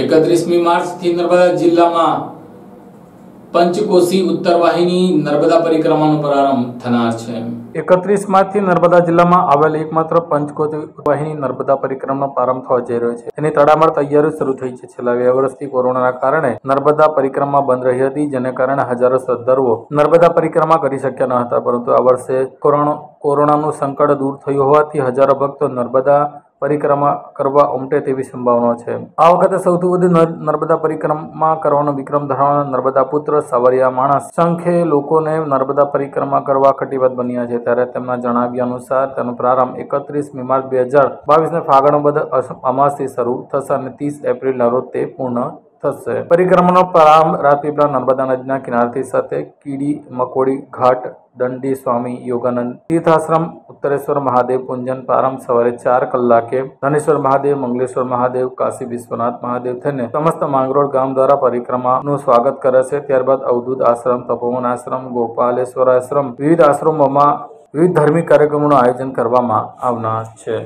એકત્રીસમી માર્ચથી નર્મદા જિલ્લામાં પંચકોશી ઉત્તર વાહિની નર્મદા પરિક્રમાનો પ્રારંભ થનાર છે. એકત્રીસ માર્ચથી નર્મદા જિલ્લામાં આવેલ એકમાત્ર પંચકોશી વાહિની નર્મદા પરિક્રમાનો પ્રારંભ થવા જઈ રહ્યો છે. તેની તડામાર તૈયારીઓ શરૂ થઈ છે. છેલ્લા બે વર્ષથી કોરોનાના કારણે નર્મદા પરિક્રમા બંધ રહી હતી, જેને કારણે હજારો શ્રદ્ધાળુઓ નર્મદા પરિક્રમા કરી શક્યા ન હતા. પરંતુ આ વર્ષે કોરોના, કોરોનાનું સંકટ દૂર થયું હોવાથી હજારો ભક્તો નર્મદા પરિક્રમા કરવા ઉમટે તેવી સંભાવના છે. આ વખતે સૌથી વધુ નર- નર્મદા પરિક્રમા કરવાનો વિક્રમ ધરાવવાના નર્મદા પુત્ર સાવરિયા માણસ. સંખ્યે લોકોને નર્મદા પરિક્રમા કરવા કટિબદ્ધ બન્યા છે. ત્યારે તેમના જણાવ્યા અનુસાર, તેનો પ્રારંભ એકત્રીસમી માર્ચ બે હજાર બાવીસને ફાગણ બધ અમાસથી શરૂ થશે અને ત્રીસ એપ્રિલના રોજ તે પૂર્ણ થશે. પરિક્રમાનો પ્રારંભ રાજપીપળા નર્મદા નદીના કિનારથી સાથે કીડી, મકોડી, ઘાટ, દંડી સ્વામી યોગાનંદ તીર્થાશ્રમ ઉત્તરેશ્વર મહાદેવ પૂંજન પ્રારંભ સવારે ચાર કલાકે ધનેશ્વર મહાદેવ મંગલેશ્વર મહાદેવ કાશી વિશ્વનાથ મહાદેવ થઈને સમસ્ત માંગરોળ ગામ દ્વારા પરિક્રમાનું સ્વાગત કરે છે ત્યારબાદ અવધૂત આશ્રમ તપોવન આશ્રમ ગોપાલેશ્વર આશ્રમ વિવિધ આશ્રમોમાં વિવિધ ધાર્મિક કાર્યક્રમોનું આયોજન કરવામાં આવનાર છે।